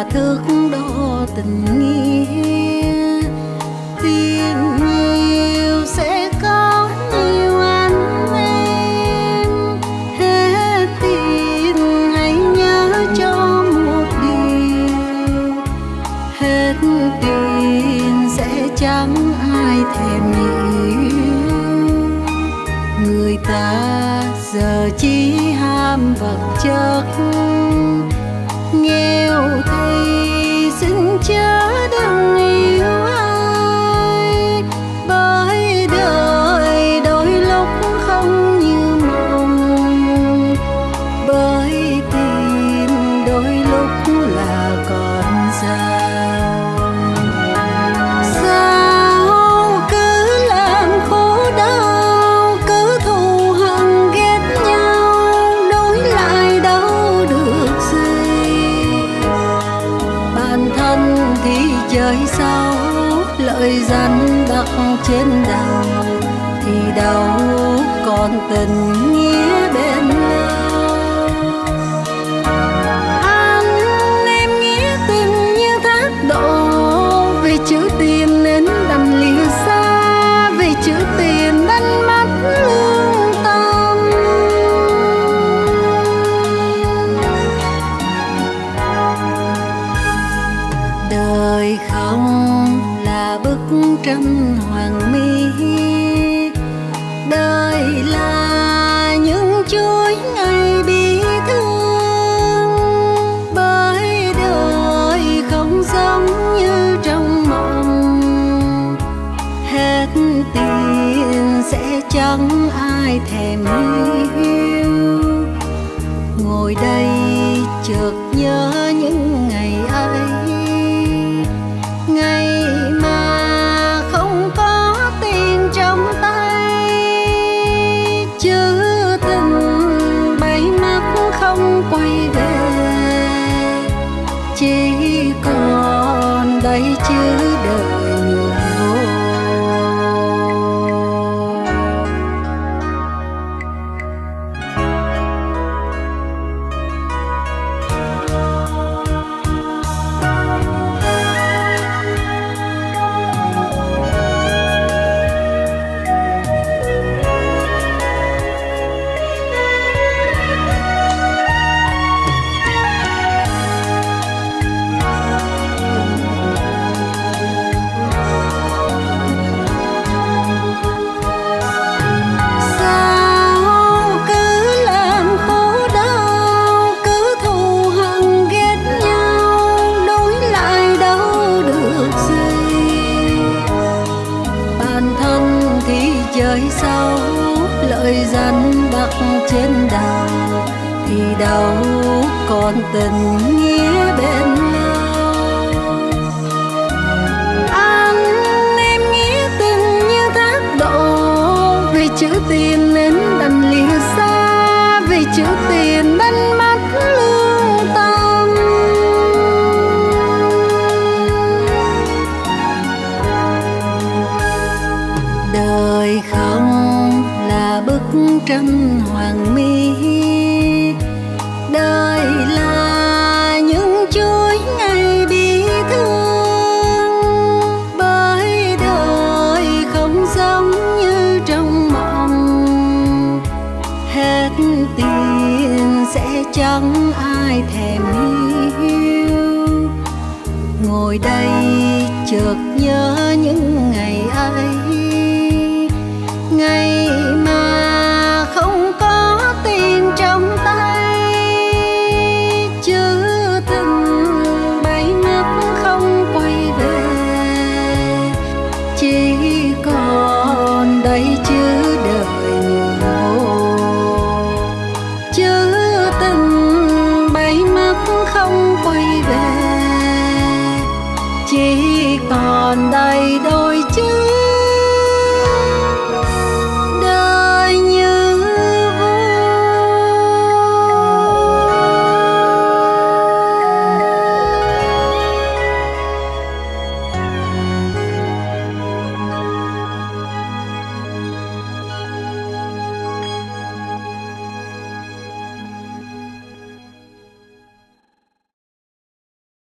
là thước đo tình nghĩa. Tình nhiều sẽ có nhiều anh em. Hết tin hãy nhớ cho một điều. Hết tin sẽ chẳng ai thèm hiểu. Người ta giờ chỉ ham vật chất. Trời chơi sau lợi rắn đặt trên đầu thì đâu còn tình nghĩa bên nhau. Bức tranh hoàng mi. Đời là những chuỗi ngày bi thương, bởi đời không giống như trong mộng. Hết tiền sẽ chẳng ai thèm yêu. Ngồi đây chợt nhớ đây chữ đời nhủ trên đầu thì đâu còn tình nghĩa bên trăm hoàng mi. Đời là những chuỗi ngày bi thương, bởi đời không giống như trong mộng. Hết tiền sẽ chẳng ai thèm yêu ngồi đây chợt nhớ những ngày ấy, ngày không quay về. Chỉ còn đầy đôi chữ